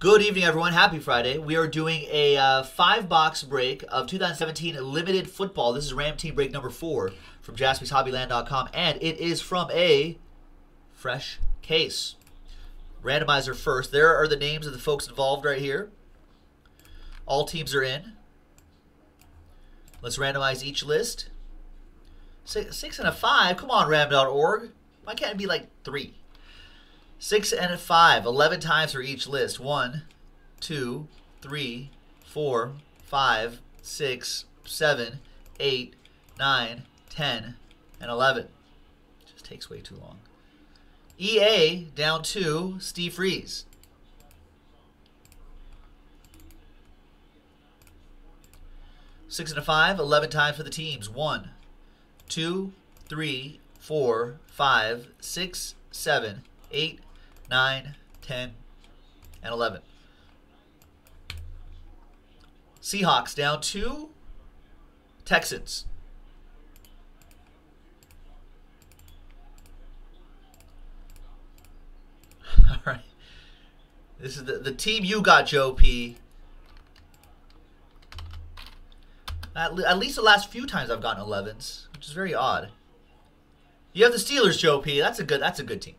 Good evening, everyone. Happy Friday. We are doing a uh, five box break of 2017 limited football. This is Ram Team break number four from jaspyshobbyland.com, and it is from a fresh case. Randomizer first. There are the names of the folks involved right here. All teams are in. Let's randomize each list. Six, six and a five. Come on, ram.org. Why can't it be like three? Six and a five. Eleven times for each list. One, two, three, four, five, six, seven, eight, nine, ten, and eleven. Just takes way too long. EA down two. Steve Freeze. Six and a five. Eleven times for the teams. One, two, three, four, five, six, seven, eight, nine, ten, and 11. Seahawks down two. Texans. All right. This is the, the team you got, Joe P. At, at least the last few times I've gotten 11s, which is very odd. You have the Steelers, Joe P. That's a good. That's a good team.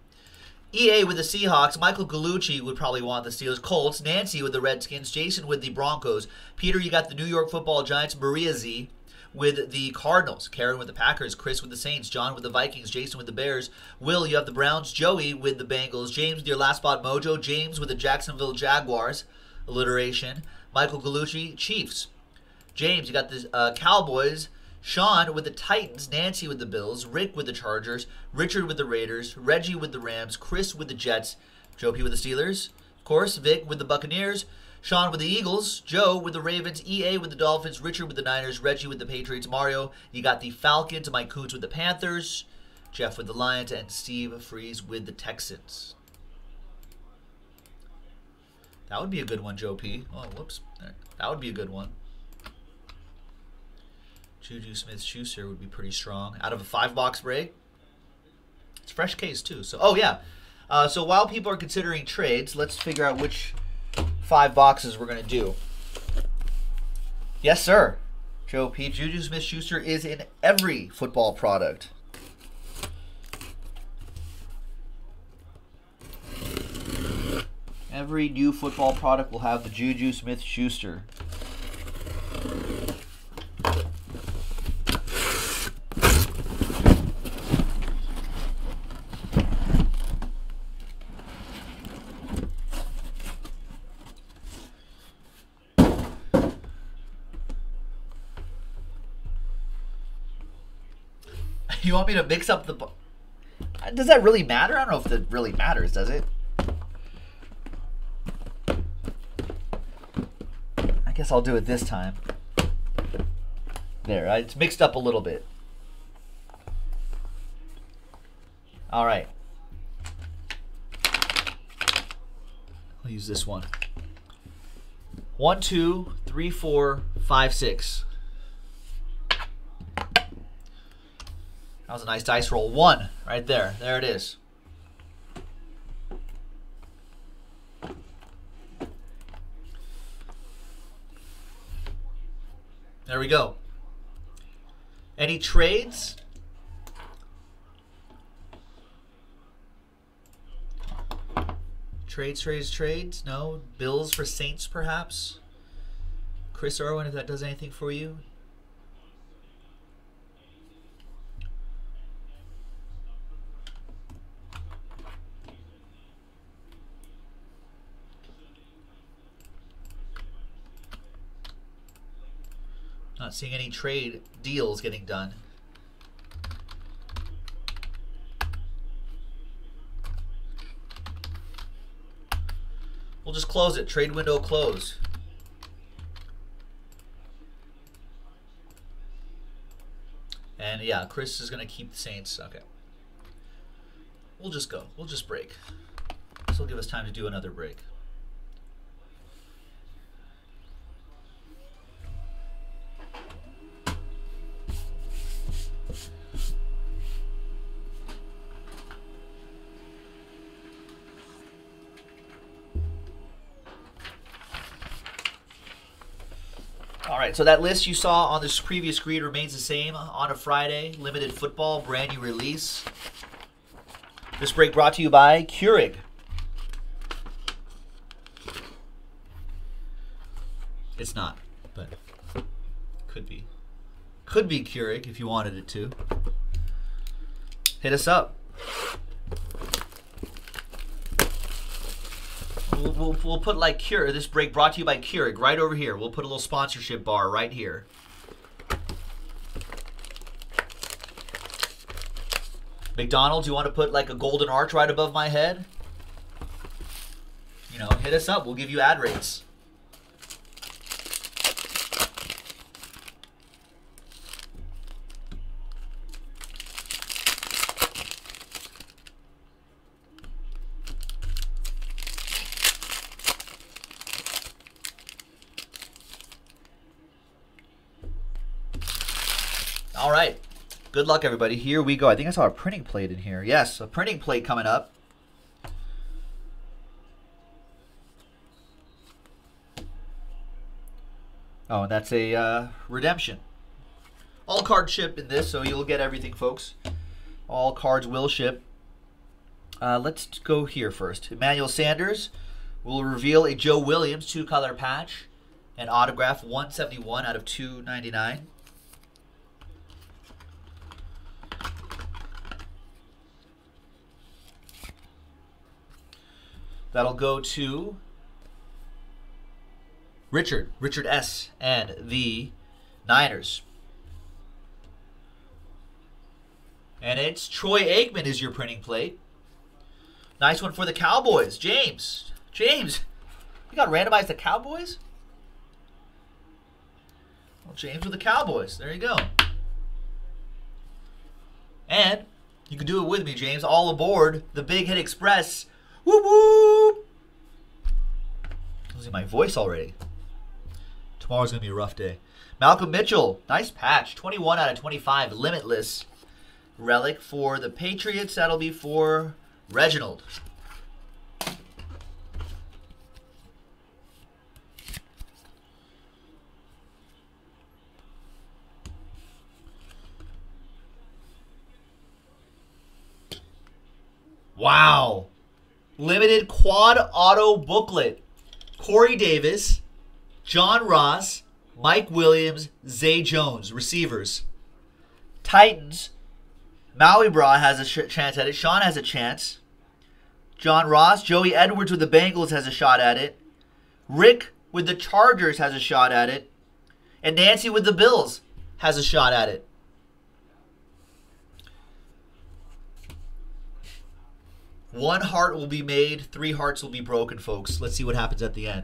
EA with the Seahawks. Michael Galucci would probably want the Steelers. Colts. Nancy with the Redskins. Jason with the Broncos. Peter, you got the New York Football Giants. Maria Z with the Cardinals. Karen with the Packers. Chris with the Saints. John with the Vikings. Jason with the Bears. Will, you have the Browns. Joey with the Bengals. James with your last spot mojo. James with the Jacksonville Jaguars. Alliteration. Michael Galucci. Chiefs. James, you got the uh, Cowboys. Sean with the Titans, Nancy with the Bills, Rick with the Chargers, Richard with the Raiders, Reggie with the Rams, Chris with the Jets, Joe P with the Steelers, of course, Vic with the Buccaneers, Sean with the Eagles, Joe with the Ravens, EA with the Dolphins, Richard with the Niners, Reggie with the Patriots, Mario, you got the Falcons, Mike Coons with the Panthers, Jeff with the Lions, and Steve Freeze with the Texans. That would be a good one, Joe P. Oh, whoops. That would be a good one. Juju Smith Schuster would be pretty strong. Out of a five box break. It's fresh case too. So oh yeah. Uh, so while people are considering trades, let's figure out which five boxes we're gonna do. Yes, sir. Joe P. Juju Smith Schuster is in every football product. Every new football product will have the Juju Smith Schuster. You want me to mix up the... Does that really matter? I don't know if that really matters, does it? I guess I'll do it this time. There, it's mixed up a little bit. All right. I'll use this one. One, two, three, four, five, six. That was a nice dice roll. One right there. There it is. There we go. Any trades? Trades, trades, trades? No? Bills for Saints, perhaps? Chris Irwin, if that does anything for you? Not seeing any trade deals getting done. We'll just close it. Trade window close. And yeah, Chris is going to keep the Saints. Okay. We'll just go. We'll just break. This will give us time to do another break. Right, so that list you saw on this previous screen remains the same on a Friday. Limited football, brand new release. This break brought to you by Keurig. It's not, but could be. Could be Keurig if you wanted it to. Hit us up. We'll, we'll, put like Cure. This break brought to you by Keurig right over here. We'll put a little sponsorship bar right here. McDonald's, you want to put like a golden arch right above my head? You know, hit us up. We'll give you ad rates. All right. Good luck, everybody. Here we go. I think I saw a printing plate in here. Yes, a printing plate coming up. Oh, and that's a uh, redemption. All cards ship in this, so you'll get everything, folks. All cards will ship. Uh, let's go here first. Emmanuel Sanders will reveal a Joe Williams two-color patch and autograph 171 out of 299. That'll go to Richard, Richard S. and the Niners. And it's Troy Aikman is your printing plate. Nice one for the Cowboys. James. James. You got randomized the Cowboys? Well, James with the Cowboys. There you go. And you can do it with me, James. All aboard the Big Hit Express Whoop whoop! Losing my voice already. Tomorrow's gonna be a rough day. Malcolm Mitchell, nice patch. 21 out of 25, limitless. Relic for the Patriots. That'll be for Reginald. Wow. Limited quad auto booklet. Corey Davis, John Ross, Mike Williams, Zay Jones, receivers. Titans, Maui Bra has a sh- chance at it. Sean has a chance. John Ross, Joey Edwards with the Bengals has a shot at it. Rick with the Chargers has a shot at it. And Nancy with the Bills has a shot at it. One heart will be made, three hearts will be broken, folks. Let's see what happens at the end.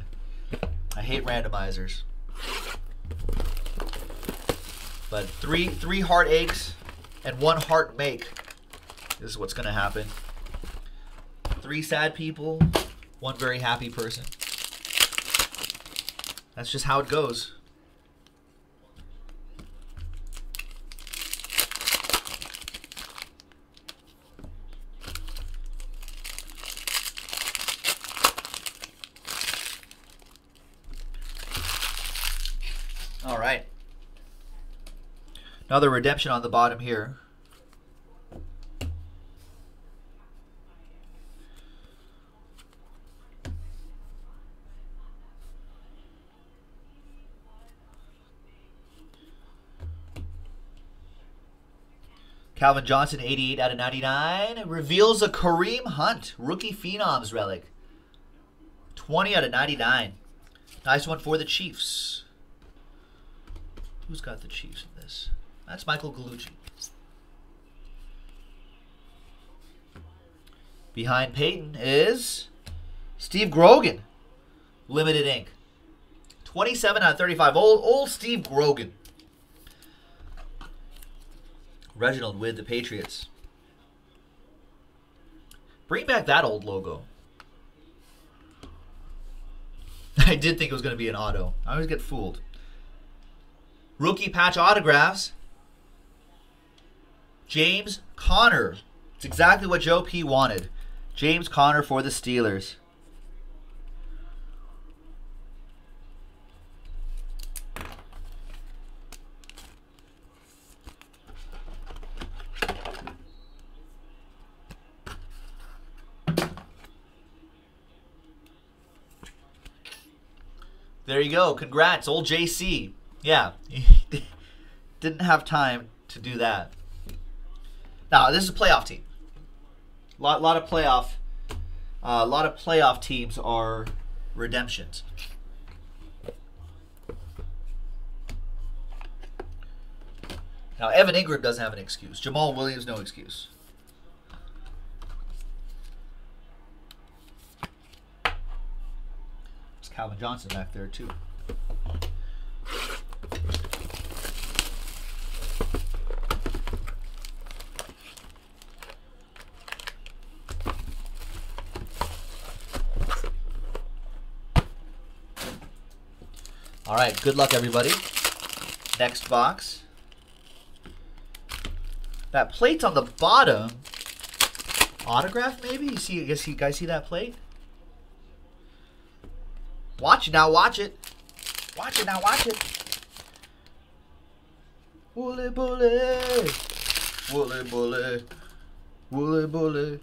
I hate randomizers. But three three heart aches and one heart make. This is what's gonna happen. Three sad people, one very happy person. That's just how it goes. All right. Another redemption on the bottom here. Calvin Johnson, 88 out of 99. Reveals a Kareem Hunt, rookie Phenoms relic. 20 out of 99. Nice one for the Chiefs. Who's got the Chiefs in this? That's Michael Gallucci. Behind Peyton is Steve Grogan. Limited ink. 27 out of 35. Old, old Steve Grogan. Reginald with the Patriots. Bring back that old logo. I did think it was going to be an auto. I always get fooled. Rookie patch autographs. James Conner. It's exactly what Joe P wanted. James Conner for the Steelers. There you go. Congrats, old JC. Yeah, didn't have time to do that. Now this is a playoff team. A lot, lot of playoff, a uh, lot of playoff teams are redemptions. Now Evan Engram doesn't have an excuse. Jamaal Williams, no excuse. It's Calvin Johnson back there too. All right, good luck, everybody. Next box. That plate's on the bottom. Autograph, maybe? You see? You guys, you guys see that plate? Watch it now. Watch it. Watch it now. Watch it. Wooly bully. Wooly bully. Wooly bully.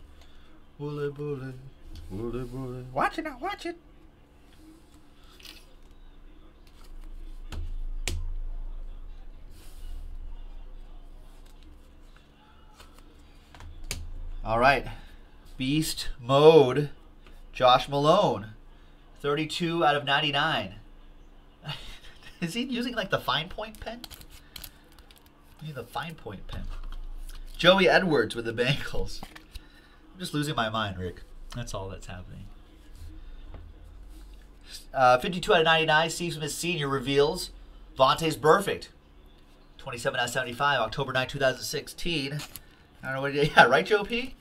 Wooly bully. Wooly bully. Watch it now. Watch it. All right. Beast mode. Josh Malone. 32 out of 99. Is he using like the fine point pen? The fine point pen. Joey Edwards with the Bengals. I'm just losing my mind, Rick. That's all that's happening. Uh, 52 out of 99. Steve Smith Sr. reveals Vontaze Burfict. 27 out of 75. October 9, 2016. I don't know what he did. Yeah, right, Joe P?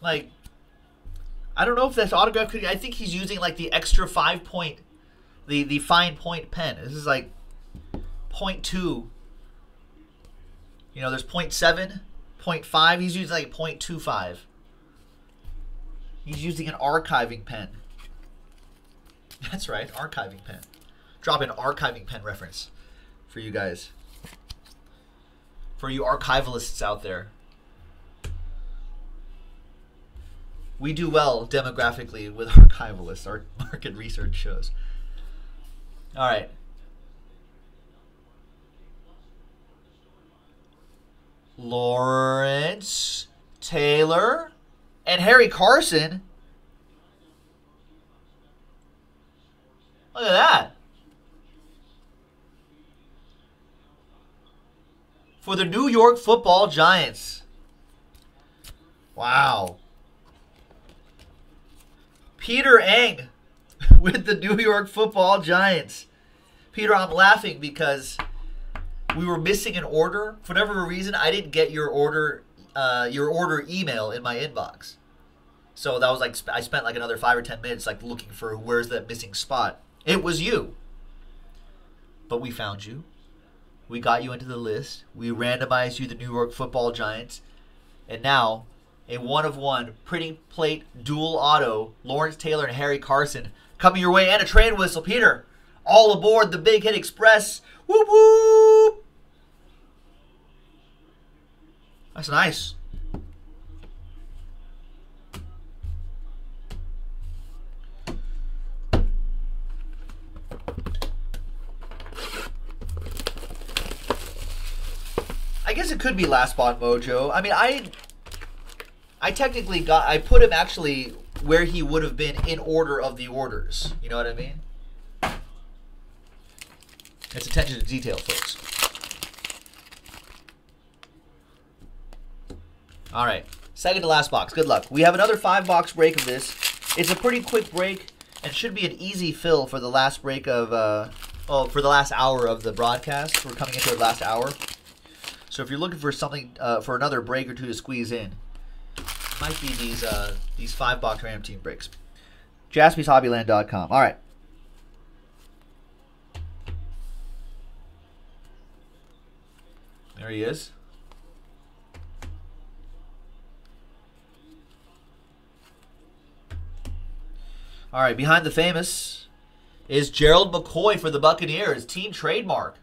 Like, I don't know if that's autograph. Could, I think he's using like the extra five point, the the fine point pen. This is like point two. You know, there's point seven, point five. He's using like point two five. He's using an archiving pen. That's right, archiving pen. Drop an archiving pen reference for you guys. For you archivalists out there. We do well demographically with archivalists. Our market research shows. All right. Lawrence Taylor and Harry Carson. Look at that. For the New York football Giants. Wow. Peter Eng with the New York football Giants. Peter, I'm laughing because we were missing an order. For whatever reason, I didn't get your order uh, your order email in my inbox. So that was like I spent like another five or ten minutes like looking for where's that missing spot. It was you. But we found you. We got you into the list. We randomized you the New York Football Giants, and now a one of one printing plate dual auto Lawrence Taylor and Harry Carson coming your way and a train whistle. Peter, all aboard the Big Hit Express. Whoop whoop. That's nice. I guess it could be last spot mojo. I mean, I I technically got I put him actually where he would have been in order of the orders. You know what I mean? It's attention to detail, folks. All right, second to last box. Good luck. We have another five box break of this. It's a pretty quick break and should be an easy fill for the last break of, uh, well, for the last hour of the broadcast. We're coming into the last hour. So if you're looking for something, uh, for another break or two to squeeze in, might be these uh, these five box random team breaks. JaspysHobbyland.com. All right. There he is. All right, behind Jameis is Gerald McCoy for the Buccaneers, team trademark.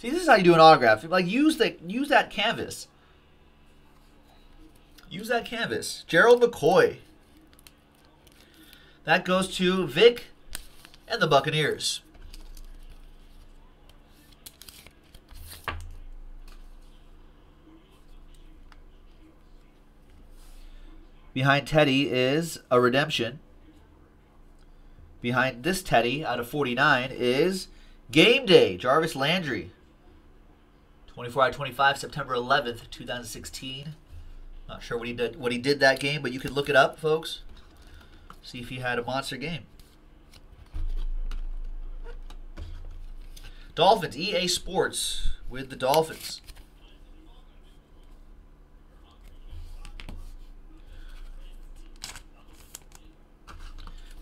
See, this is how you do an autograph. Like use the use that canvas. Use that canvas. Gerald McCoy. That goes to Vic and the Buccaneers. Behind Teddy is a redemption. Behind this Teddy out of 49 is Game Day, Jarvis Landry. 24 out of 25, September 11th, 2016. Not sure what he did what he did that game, but you can look it up, folks. See if he had a monster game. Dolphins, EA Sports with the Dolphins.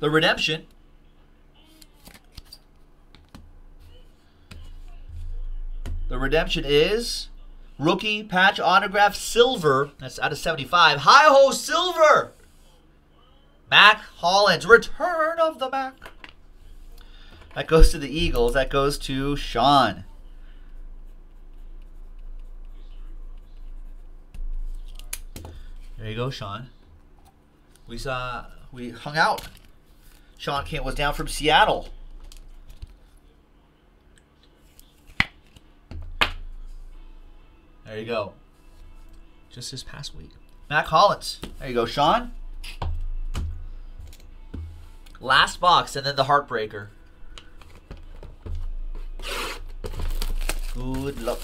The Redemption. The Redemption is rookie patch autograph silver. That's out of 75. Hi ho silver. Mack Hollins, return of the Mac. That goes to the Eagles. That goes to Sean. There you go, Sean. We saw we hung out. Sean Kent was down from Seattle. There you go. Just this past week. Mack Hollins. There you go, Sean. Last box, and then the Heartbreaker. Good luck.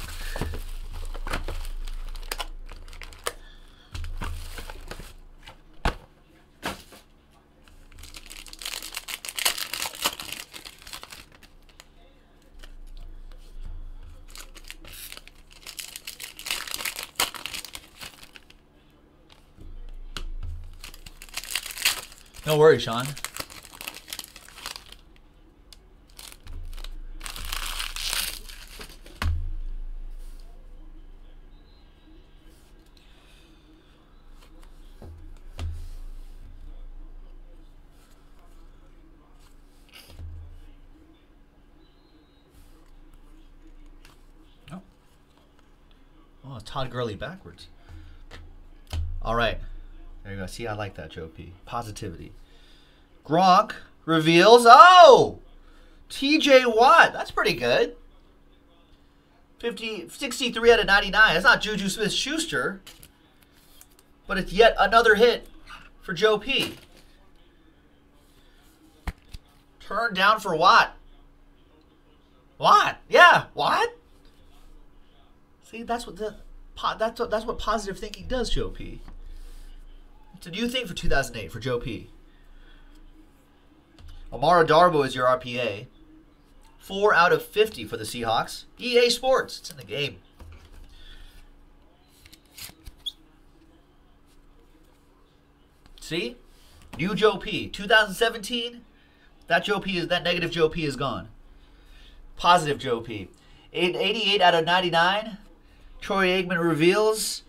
No worries, Sean. Oh. Oh, Todd Gurley backwards. All right. There you go. See, I like that, Joe P. Positivity. Gronk reveals. Oh! TJ Watt. That's pretty good. 50, 63 out of 99. That's not Juju Smith Schuster. But it's yet another hit for Joe P. Turn down for Watt. What? Yeah, what? See, that's what the that's what that's what positive thinking does, Joe P. It's do you think for 2008 for Joe P. Amara Darboh is your RPA. 4 out of 50 for the Seahawks. EA Sports, it's in the game. See? New Joe P. 2017, that Joe P is that negative Joe P is gone. Positive Joe P. 88 out of 99. Troy Aikman reveals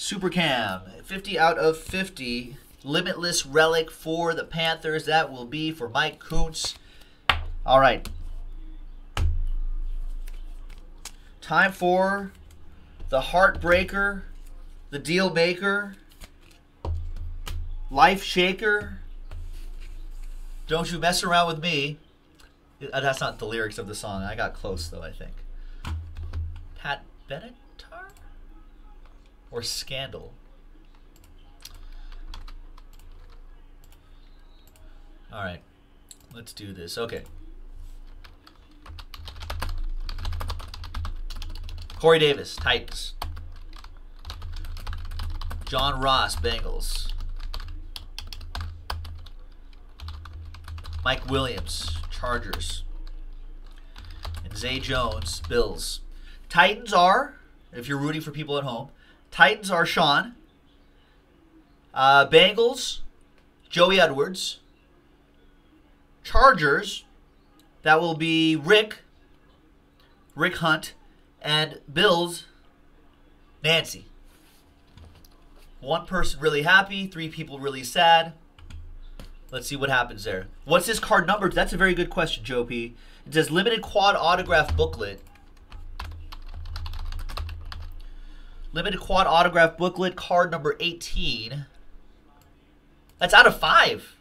Super Cam. 50 out of 50. Limitless relic for the Panthers. That will be for Mike Koontz. All right. Time for the Heartbreaker, the Deal Maker, Life Shaker. Don't you mess around with me. Uh, that's not the lyrics of the song. I got close though, I think. Pat Benatar? Or Scandal? All right. Let's do this. Okay. Corey Davis, Titans. John Ross, Bengals. Mike Williams, Chargers. And Zay Jones, Bills. Titans are, if you're rooting for people at home, Titans are Sean. Uh, Bengals, Joey Edwards. Chargers, that will be Rick, Rick Hunt, and Bills, Nancy. One person really happy, three people really sad. Let's see what happens there. What's this card numbered? That's a very good question, Joe P. It says limited quad autograph booklet. Limited quad autograph booklet, card number 18. That's out of five.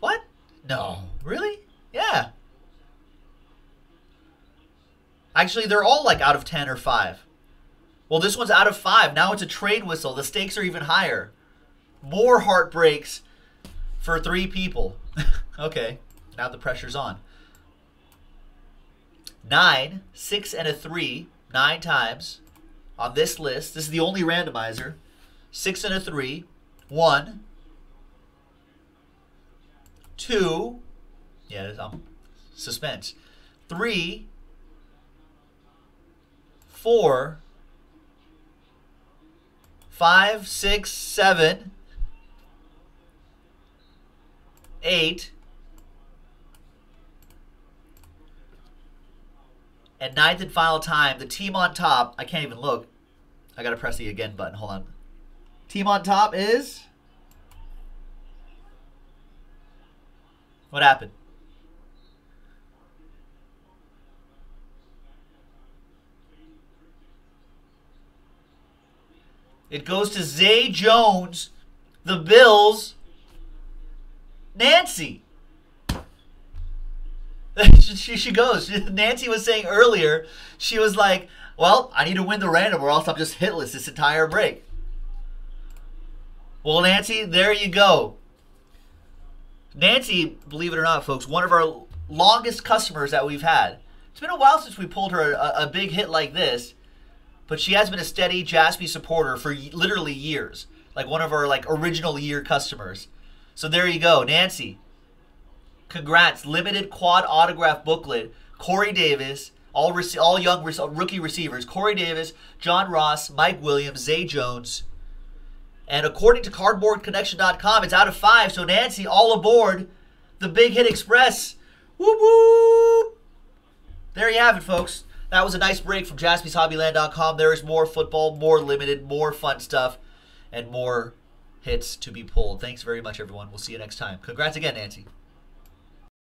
What? No. Really? Yeah. Actually, they're all like out of 10 or 5. Well, this one's out of 5. Now it's a trade whistle. The stakes are even higher. More heartbreaks for three people. okay. Now the pressure's on. Nine, six, and a three, nine times on this list. This is the only randomizer. Six and a three, one, two, yeah, um, suspense, three, four, five, six, seven, eight, and ninth and final time, the team on top, I can't even look. I got to press the again button. Hold on. Team on top is. What happened? It goes to Zay Jones, the Bills, Nancy. she, she goes. Nancy was saying earlier, she was like, well, I need to win the random or else I'm just hitless this entire break. Well, Nancy, there you go. Nancy, believe it or not, folks, one of our longest customers that we've had. It's been a while since we pulled her a, a big hit like this, but she has been a steady Jaspy supporter for literally years. Like one of our like original year customers. So there you go, Nancy. Congrats, limited quad autograph booklet. Corey Davis, all rec- all young rookie receivers. Corey Davis, John Ross, Mike Williams, Zay Jones. And according to CardboardConnection.com, it's out of five. So Nancy, all aboard the Big Hit Express. Whoop whoop! There you have it, folks. That was a nice break from JaspysHobbyland.com. There is more football, more limited, more fun stuff, and more hits to be pulled. Thanks very much, everyone. We'll see you next time. Congrats again, Nancy.